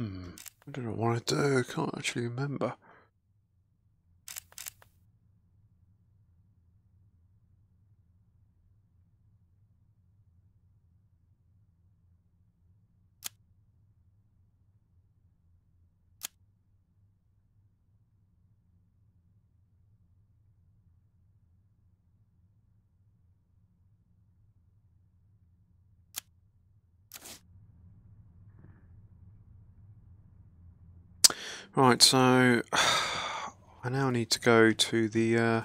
Hmm. I don't know what to do. I can't actually remember. Right, so I now need to go to the, uh,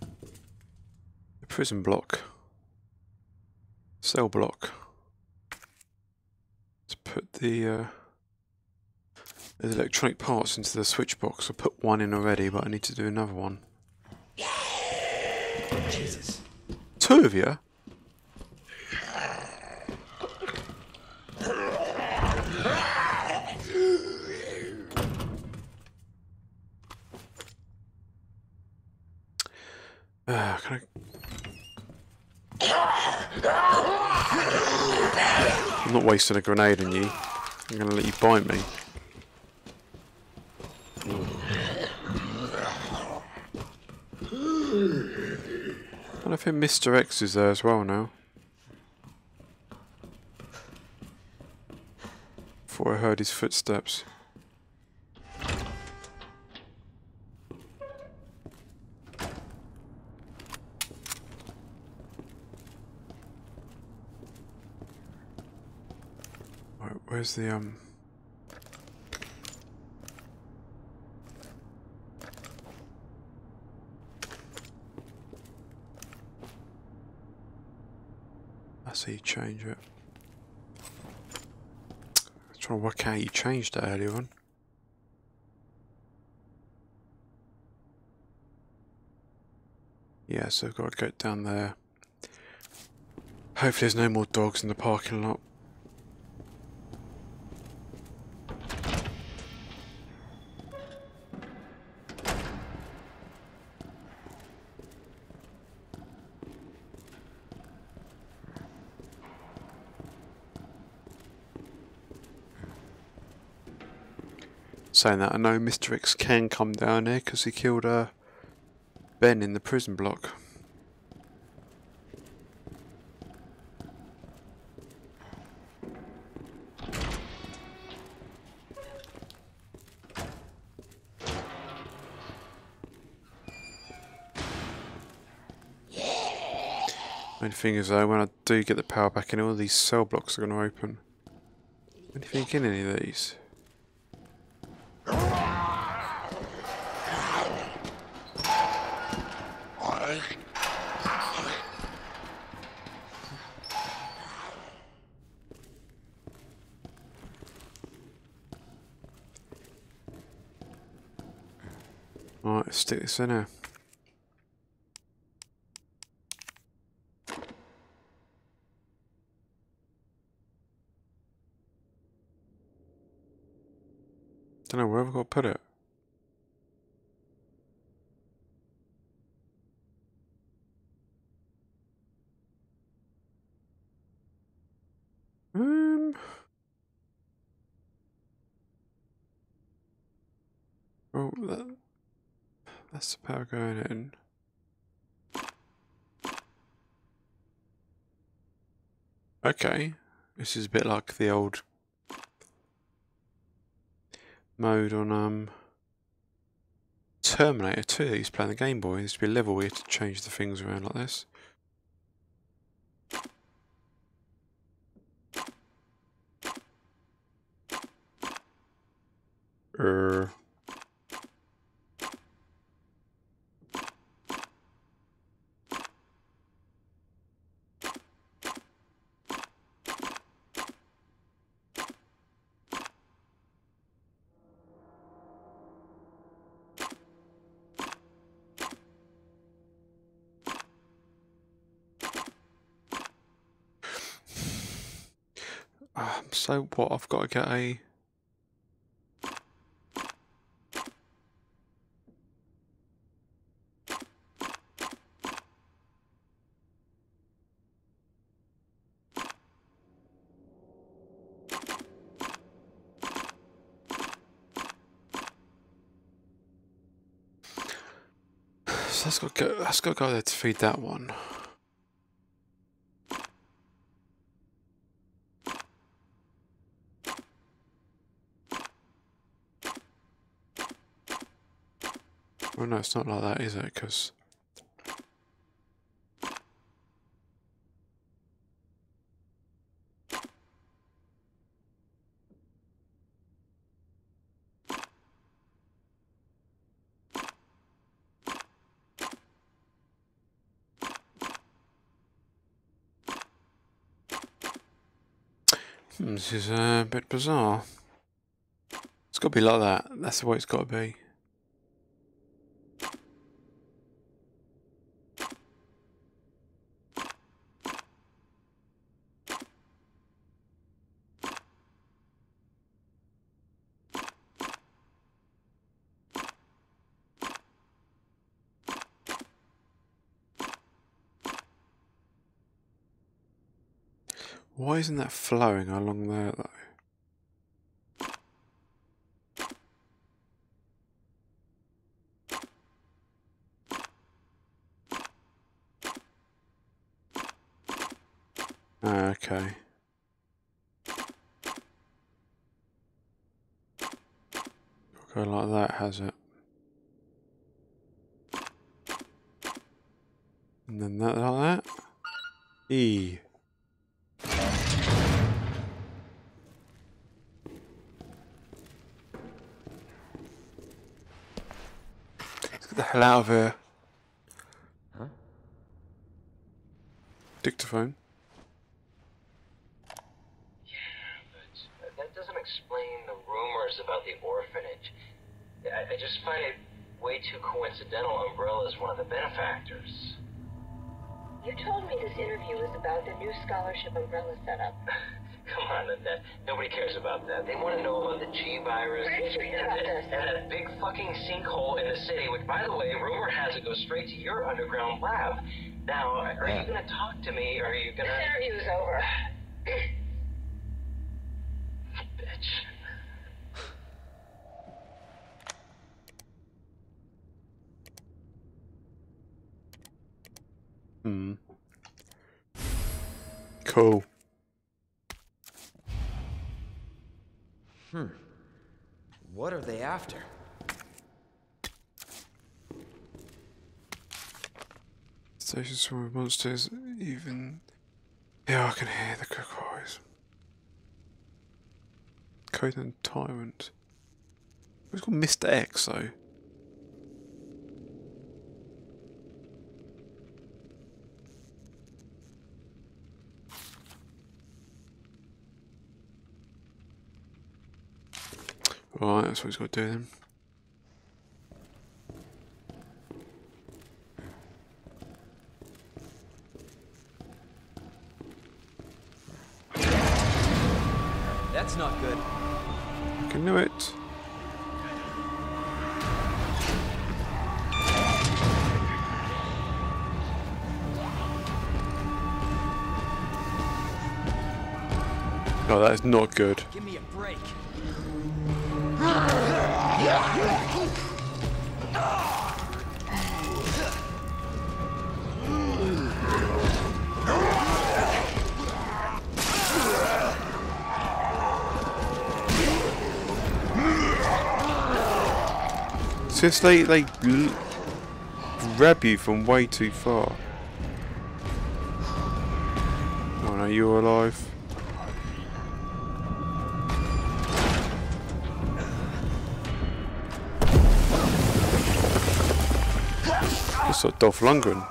the prison block, cell block, to put the uh, the electronic parts into the switch box. I put one in already, but I need to do another one. Jesus. Two of you? Uh, can I... I'm not wasting a grenade on you. I'm going to let you bite me. I think Mr. X is there as well now. Before I heard his footsteps. Where's the um I see you change it. I'm trying to work out you changed that earlier on. Yeah, so I've got to go down there. Hopefully there's no more dogs in the parking lot. Saying that, I know Mr. X can come down here because he killed uh, Ben in the prison block. Only thing is though, when I do get the power back in, all these cell blocks are going to open. Anything in any of these? Alright, let's this in here. Don't know where I've got to put it. Um. Oh, that, the power going in. Okay, this is a bit like the old mode on um Terminator 2 that used to play on the Game Boy. There used to be a level where you to change the things around like this. Er. Um, so what? I've got to get a... So that's got to go, that's got to go there to feed that one. No, it's not like that, is it? Because Hmm, this is a bit bizarre. It's got to be like that. That's the way it's got to be. Why isn't that flowing along there though? Ah, okay. Go like that, has it? And then that like that. E. Get the hell out of here. Huh? Dictaphone. Yeah, but uh, that doesn't explain the rumors about the orphanage. I, I just find it way too coincidental Umbrella is one of the benefactors. You told me this interview was about the new scholarship umbrella setup. Come on, that nobody cares about that. They want to know about the G virus Where did you hear and, about that- and that big fucking sinkhole in the city, which, by the way, rumor has it goes straight to your underground lab. Now, are you gonna talk to me, or are you gonna? interview's over. Bitch. Hmm. Cool. What are they after? Stations full of monsters, even. Yeah, I can hear the cries. Conan Tyrant. It's called Mr. X, though. Right, that's what he's got to do then. That's not good. I can do it. Oh, that is not good. Give me a break. They, they grab you from way too far. Oh no, you're alive. Like Dolph Lundgren.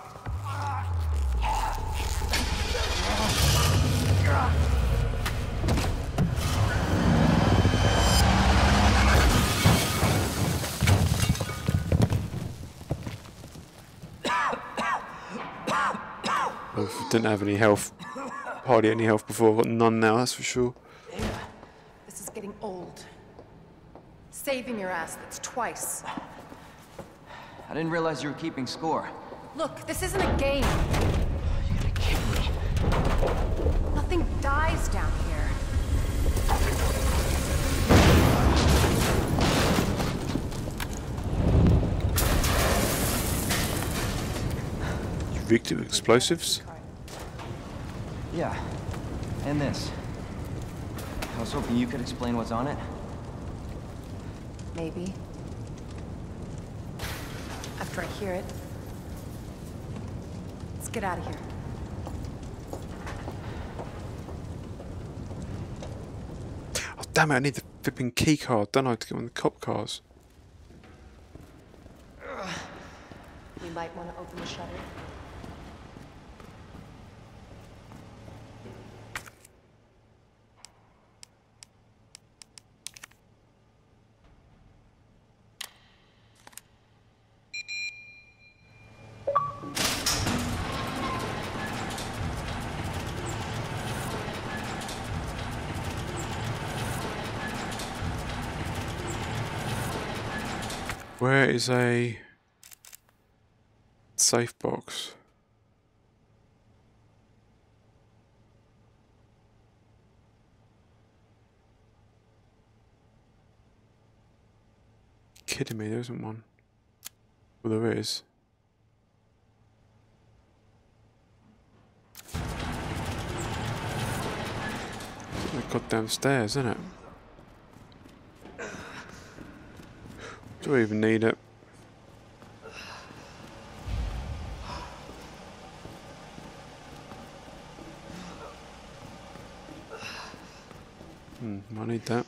Didn't have any health, hardly any health before. Got none now, that's for sure. This is getting old. Saving your ass, that's twice. I didn't realize you were keeping score. Look, this isn't a game. You gotta kid me. Nothing dies down here. Victim explosives? Yeah. And this. I was hoping you could explain what's on it. Maybe. After I hear it. Let's get out of here. Oh, damn it, I need the flipping key card, don't I, to get on the cop cars? We might want to open the shutter. Where is a safe box? Kidding me, there isn't one. Well, there is. The goddamn stairs, isn't it? Do I even need it? Hmm, I need that.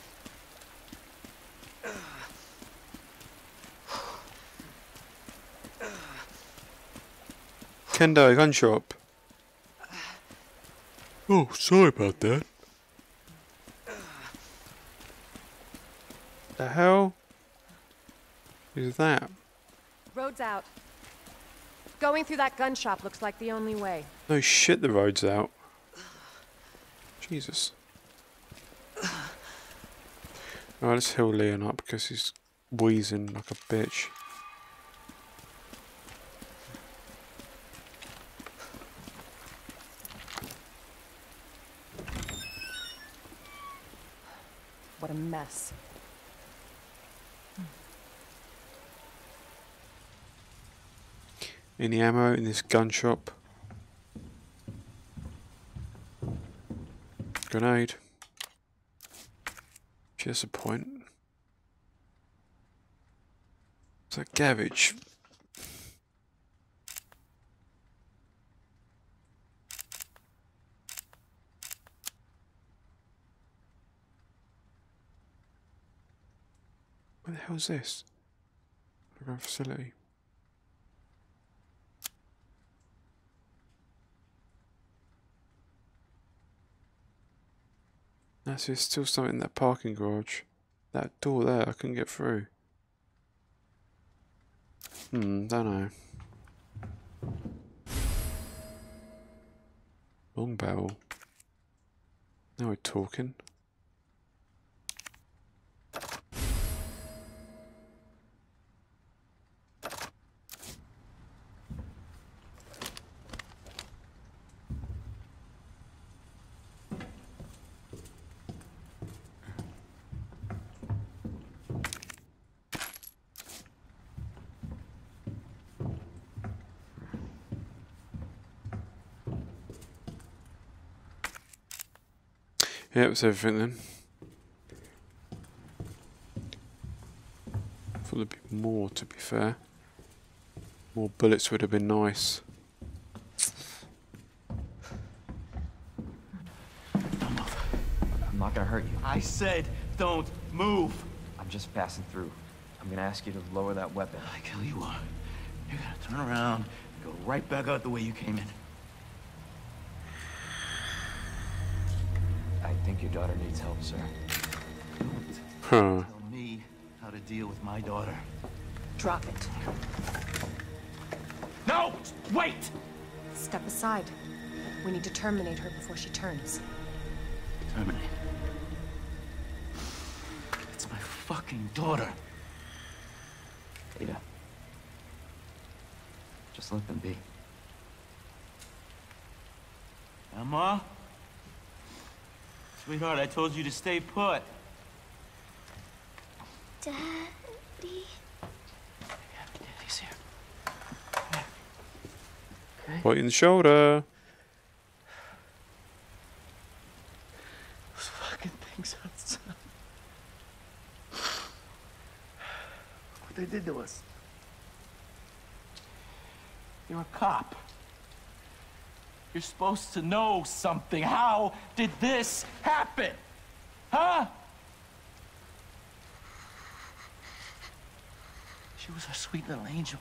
Kendo gun shop. Oh, sorry about that. The hell is that? Road's out. Going through that gun shop looks like the only way. No shit, the road's out. Jesus. Alright, let's heal Leon up because he's wheezing like a bitch. Any ammo in this gun shop? Grenade. Just a point. Is that garbage? What the hell is this? Underground facility. That's there's still something in that parking garage. That door there, I couldn't get through. Hmm, don't know. Long barrel. Now we're talking. Yeah, that's everything then. Thought there'd be more, to be fair. More bullets would have been nice. I'm not gonna hurt you. I said, don't move. I'm just passing through. I'm gonna ask you to lower that weapon. I tell you what, you're gonna turn around and go right back out the way you came in. Think your daughter needs help, sir. Huh. Tell me how to deal with my daughter. Drop it. No! Wait! Step aside. We need to terminate her before she turns. Terminate. It's my fucking daughter. Ada. Just let them be. Emma? Sweetheart, I told you to stay put. Daddy. Daddy's here. Right in the shoulder. Those fucking things outside. What they did to us. You're a cop. You're supposed to know something. How did this happen? Huh? She was our sweet little angel.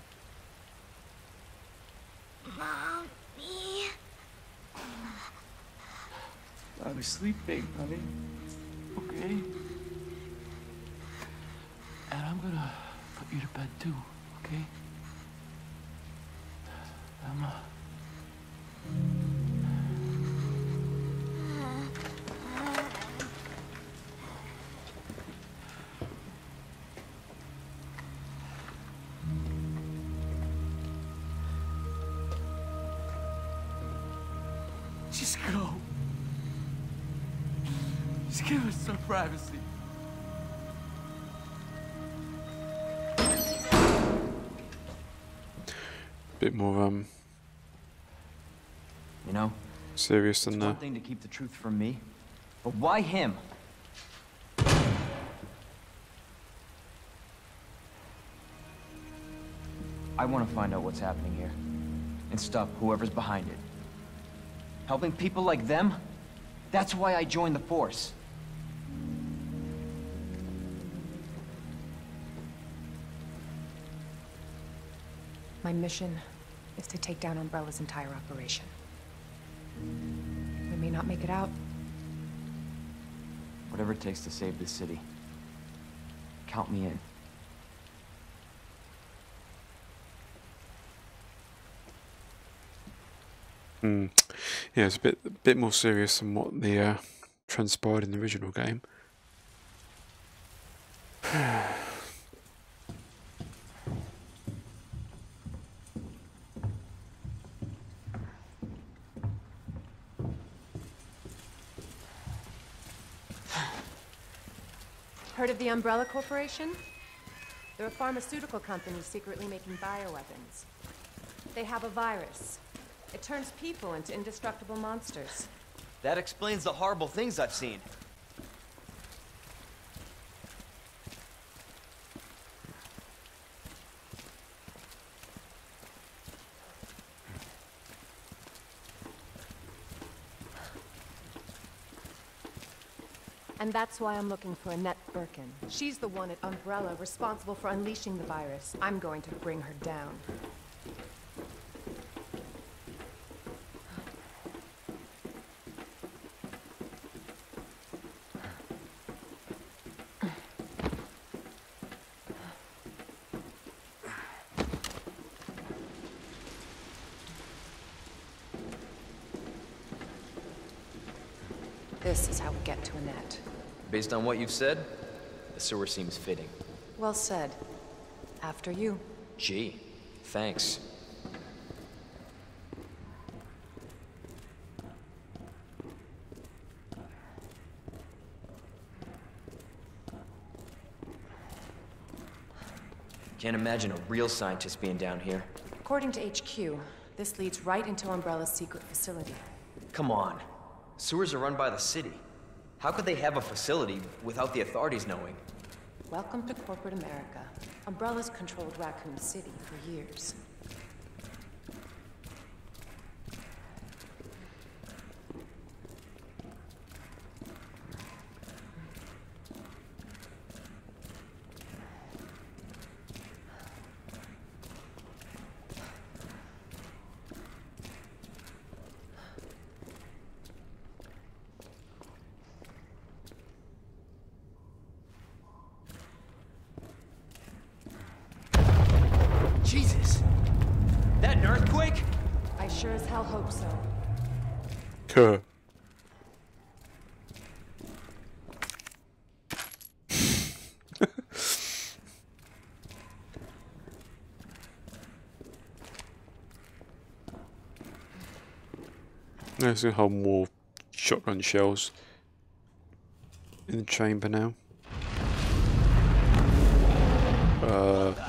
Mommy. I was sleeping, honey. Okay? And I'm gonna put you to bed too, okay? Emma. Just uh, privacy. Bit more um You know, serious than it's one thing to keep the truth from me, but why him? I want to find out what's happening here and stop whoever's behind it. Helping people like them? That's why I joined the Force. My mission is to take down Umbrella's entire operation. We may not make it out. Whatever it takes to save this city. Count me in. Hmm. Yeah, it's a bit a bit more serious than what the uh, transpired in the original game. Heard of Umbrella Corporation? They're a pharmaceutical company secretly making bioweapons. They have a virus. It turns people into indestructible monsters. That explains the horrible things I've seen. And that's why I'm looking for Annette Birkin. She's the one at Umbrella responsible for unleashing the virus. I'm going to bring her down. This is how we get to Annette. Based on what you've said, the sewer seems fitting. Well said. After you. Gee, thanks. Can't imagine a real scientist being down here. According to HQ, this leads right into Umbrella's secret facility. Come on. Sewers are run by the city. How could they have a facility without the authorities knowing? Welcome to corporate America. Umbrella's controlled Raccoon City for years. There's a have more shotgun shells in the chamber now. Uh, Stay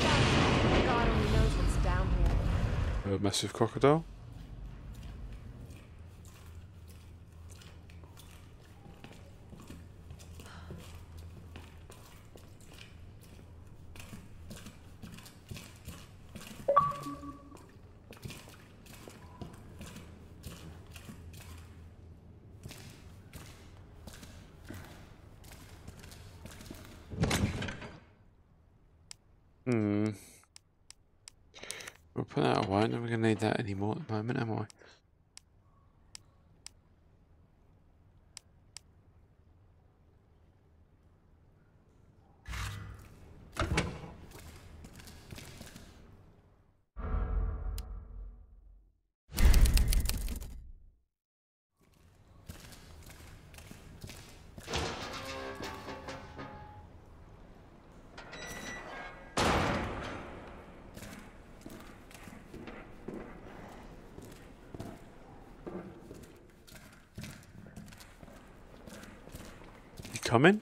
sharp. God only knows what's down here. a massive crocodile. Hmm. We'll put that away. Not going to need that anymore at the moment, am I? You coming?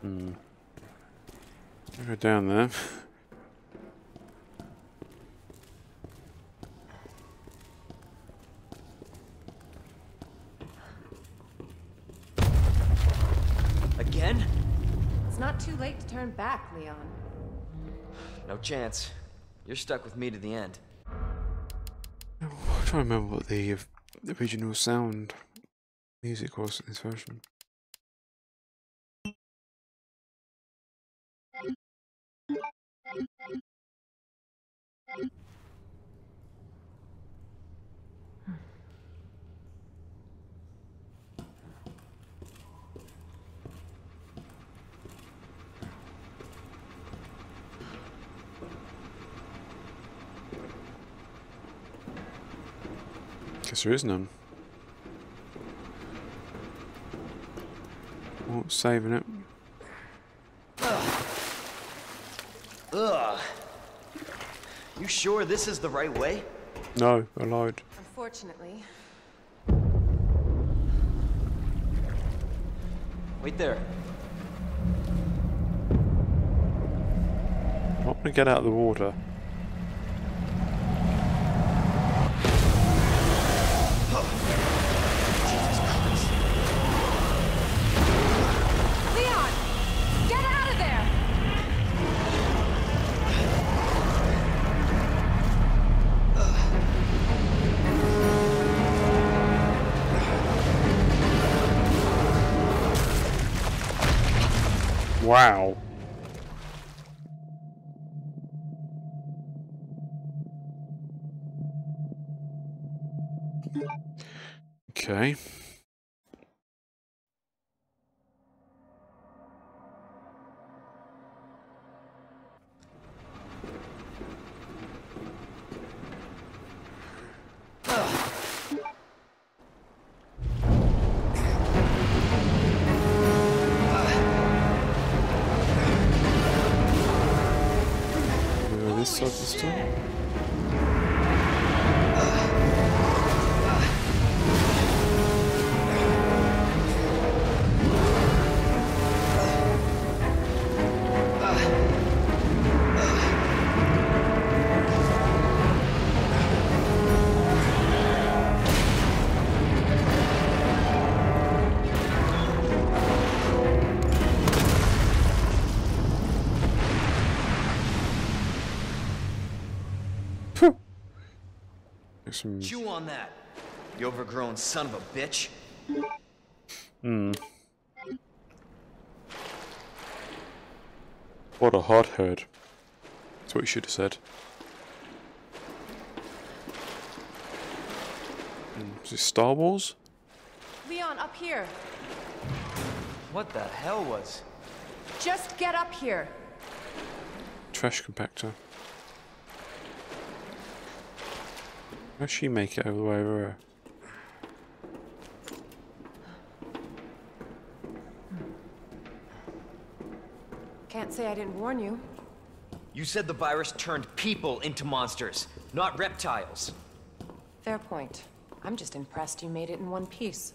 Hmm. Go down there. Again? It's not too late to turn back, Leon. No chance. You're stuck with me to the end. I'm trying to remember what the original sound music was in this version. Guess there is none. Oh, saving it. Ugh. You sure this is the right way? No, I lied. Unfortunately, Wait there. I'm gonna get out of the water. Wow. Chew on that, you overgrown son of a bitch. Hmm. What a hothead. That's what you should have said. Hmm, is this Star Wars? Leon, up here. What the hell was? Just get up here. Trash compactor. How'd she make it over the way over here? Can't say I didn't warn you. You said the virus turned people into monsters, not reptiles. Fair point. I'm just impressed you made it in one piece.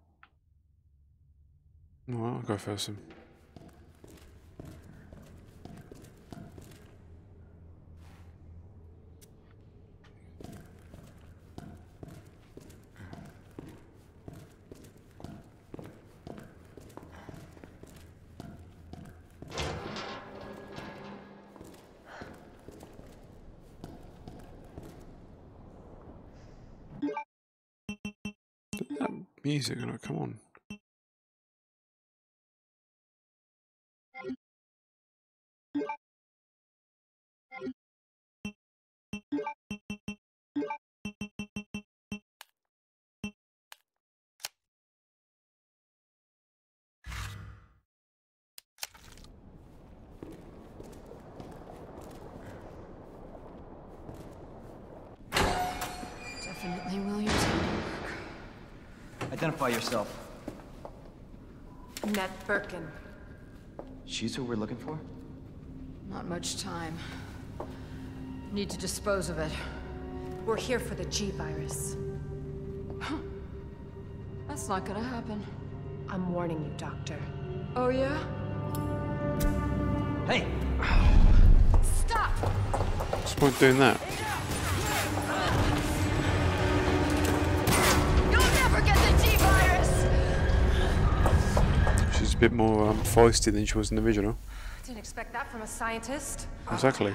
Well, I'll go first then. Music, oh, come on. Identify yourself. Annette Birkin. She's who we're looking for? Not much time. Need to dispose of it. We're here for the G-Virus. That's not gonna happen. I'm warning you, Doctor. Oh yeah? Hey! Stop! What's the point doing that? Bit more um, feisty than she was in the original. I Didn't expect that from a scientist. Exactly.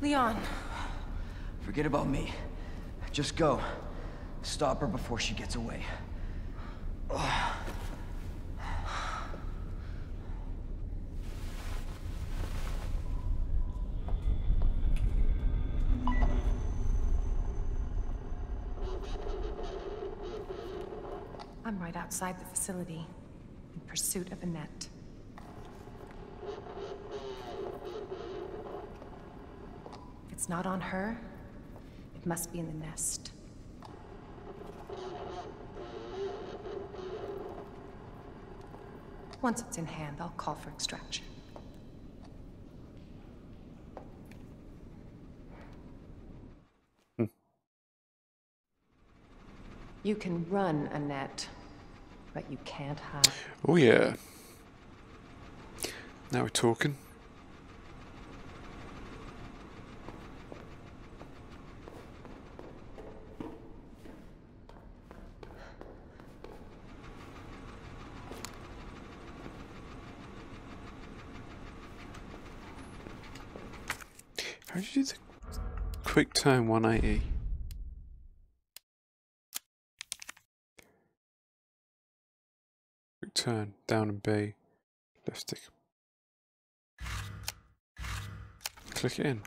Leon, Forget about me. Just go. Stop her before she gets away. I'm right outside the facility, in pursuit of Annette. If it's not on her, it must be in the nest. Once it's in hand, I'll call for extraction. Hmm. You can run, Annette, but you can't hide. Oh yeah. Now we're talking. How did you do the quick turn 180? Turn, down and B, left stick. Click it in.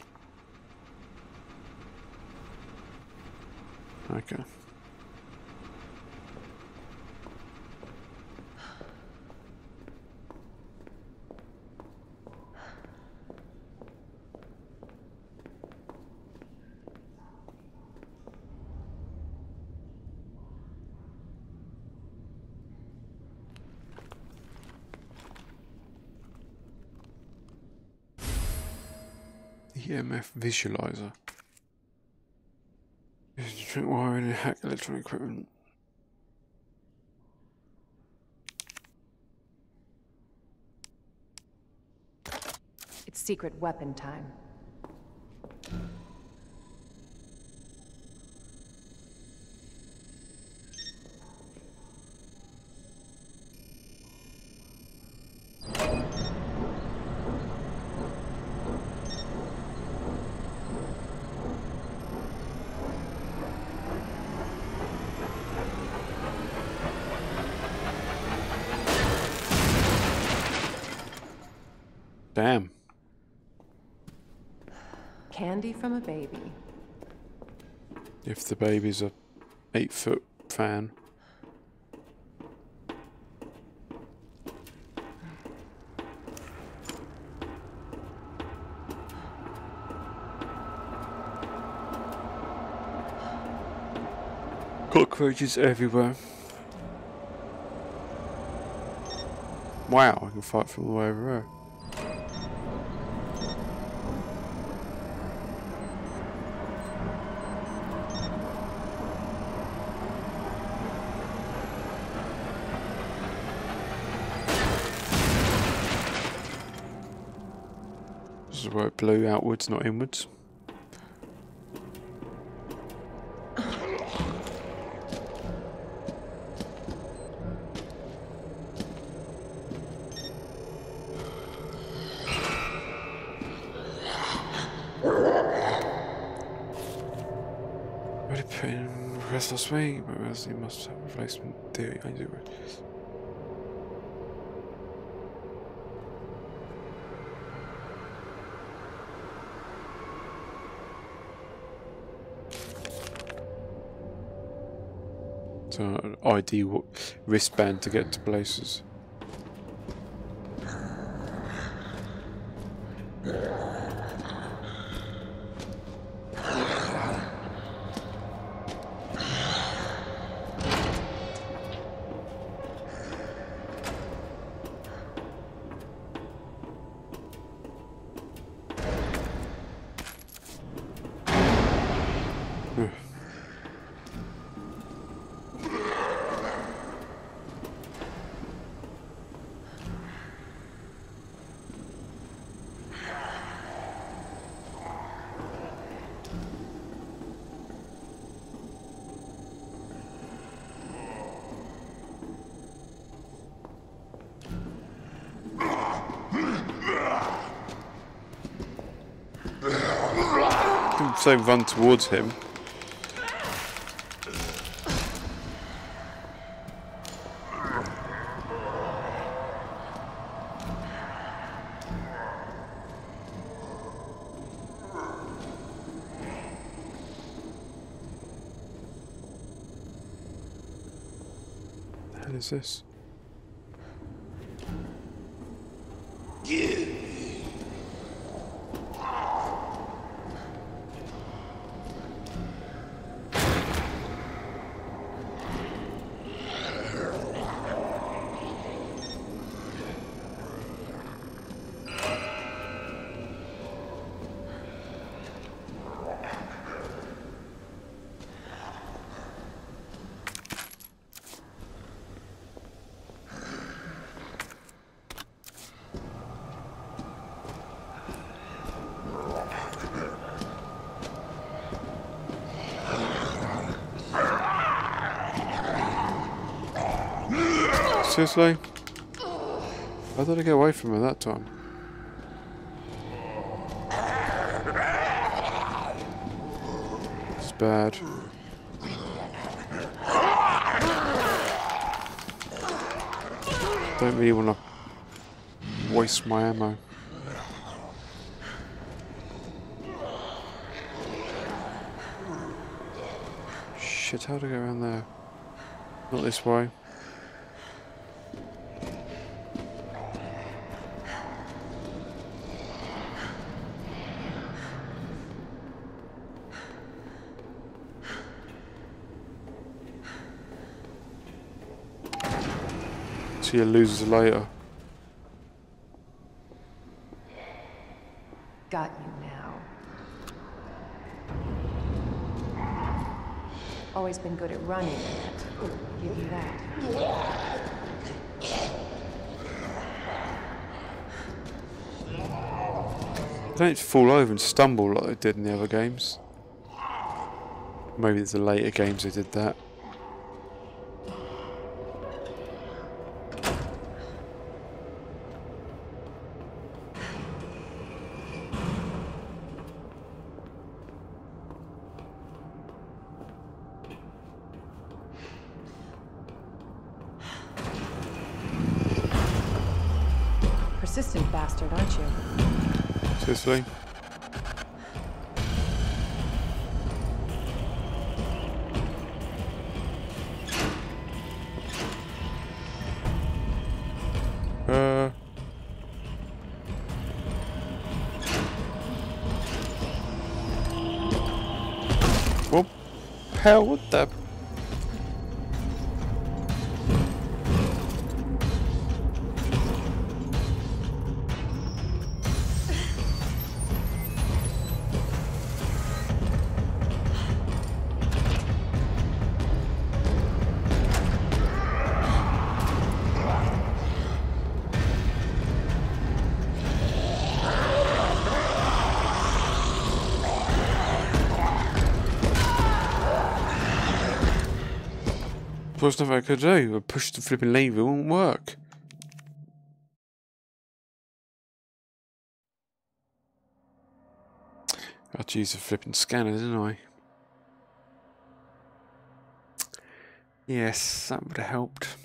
Okay. EMF visualizer. Drink wiring and hack electronic equipment. It's secret weapon time. Damn. Candy from a baby. If the baby's a eight foot fan. Cockroaches everywhere. Wow, I can fight from the way over there. Blew outwards, not inwards. Put in request last but must have replacement theory. I do an ID wristband to get to places. Didn't say run towards him. This? Seriously? How did I get away from her that time? It's bad. Don't really want to waste my ammo. Shit, how do I get around there? Not this way. to your losers later. Got you now. Always been good at running. Give you that. Don't fall over and stumble like they did in the other games. Maybe it's the later games they did that. Hell, what the? Nothing I could do. I pushed the flipping lever, it won't work. I had to use the flipping scanner, didn't I? Yes, that would have helped.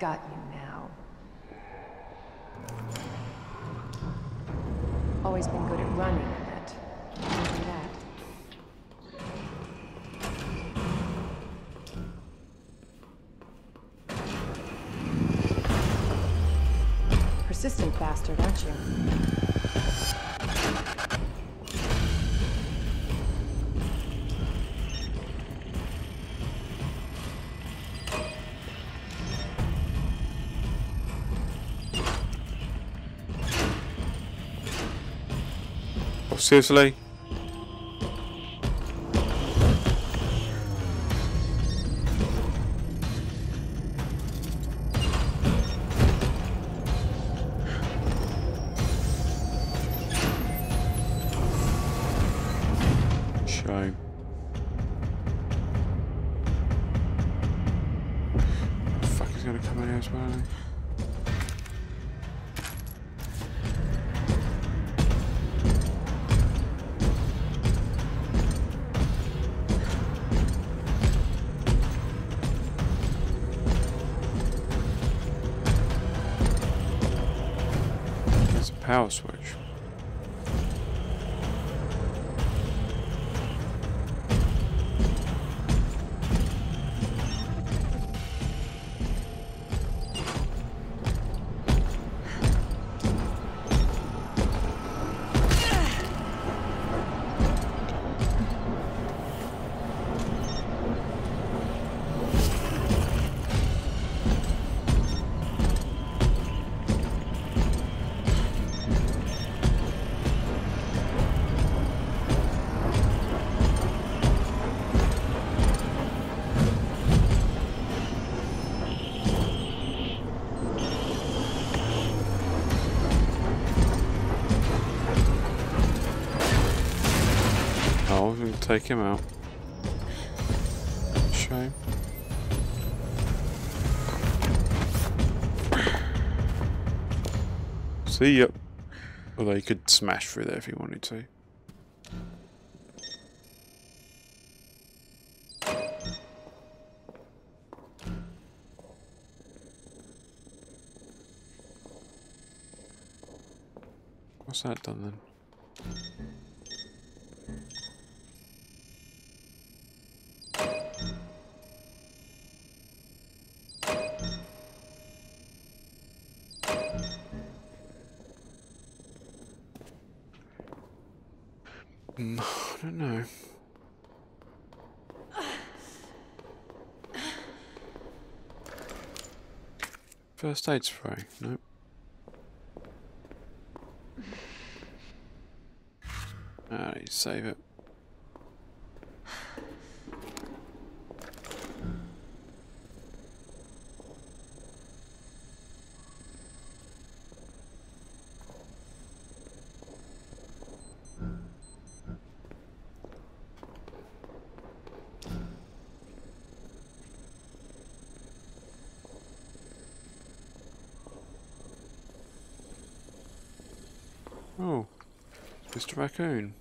Got you now. Always been good at running, Annette. Give that. Persistent bastard, aren't you? Seriously? Shame. Fuck, he's gonna come in here as well. There's a take him out. Shame. See ya. Although you could smash through there if you wanted to. What's that done then? First aid spray? Nope. Alright, save it. Oh, Mr. Raccoon.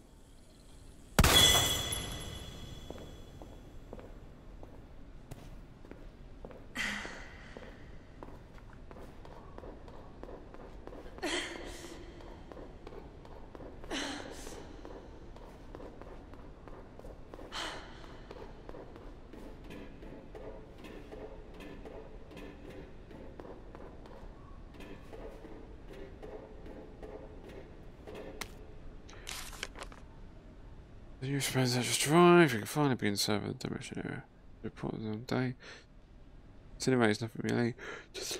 New suppose just drive, you can finally begin serving the demolition area. Report on day. Cinema is nothing really. Just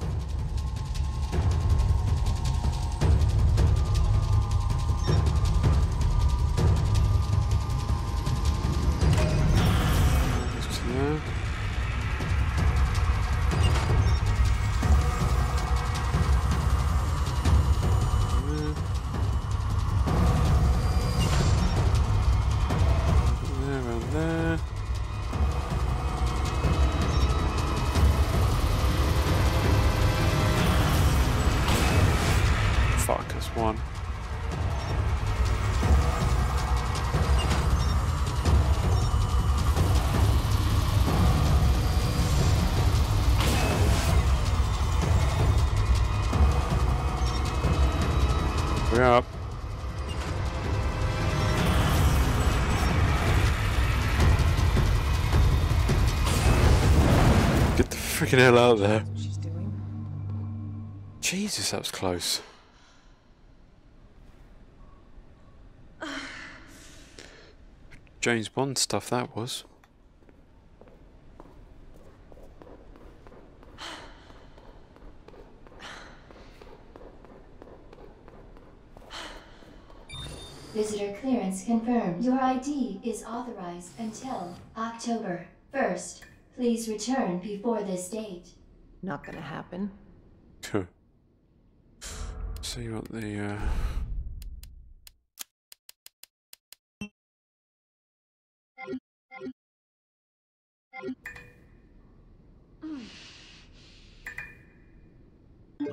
Jesus, that was close. James Bond stuff that was. Visitor clearance confirmed. Your ID is authorized until October 1st. Please return before this date. Not gonna happen. See what the uh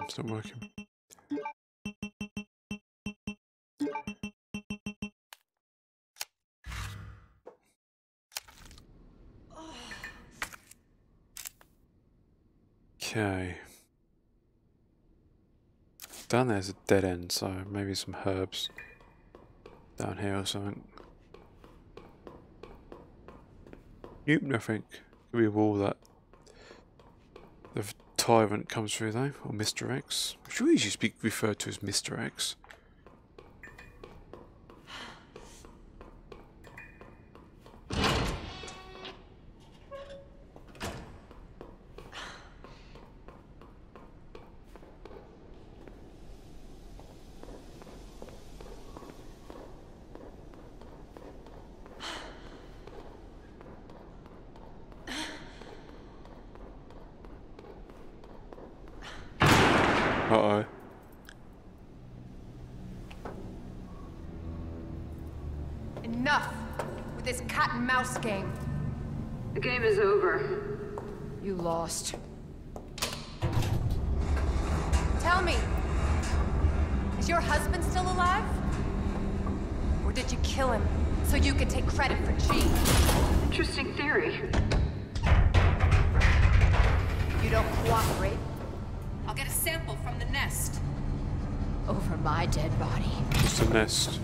Still working. Okay. Down there's a dead end, so maybe some herbs down here or something. Nope, nothing. Could be a wall that the tyrant comes through though, or Mr. X. I'm sure he should be referred to as Mr. X. Uh-oh. Enough with this cat and mouse game. The game is over. You lost. Tell me, is your husband still alive? Or did you kill him so you could take credit for G? Interesting theory. You don't cooperate? I'll get a sample from the nest. Over my dead body. Just a nest.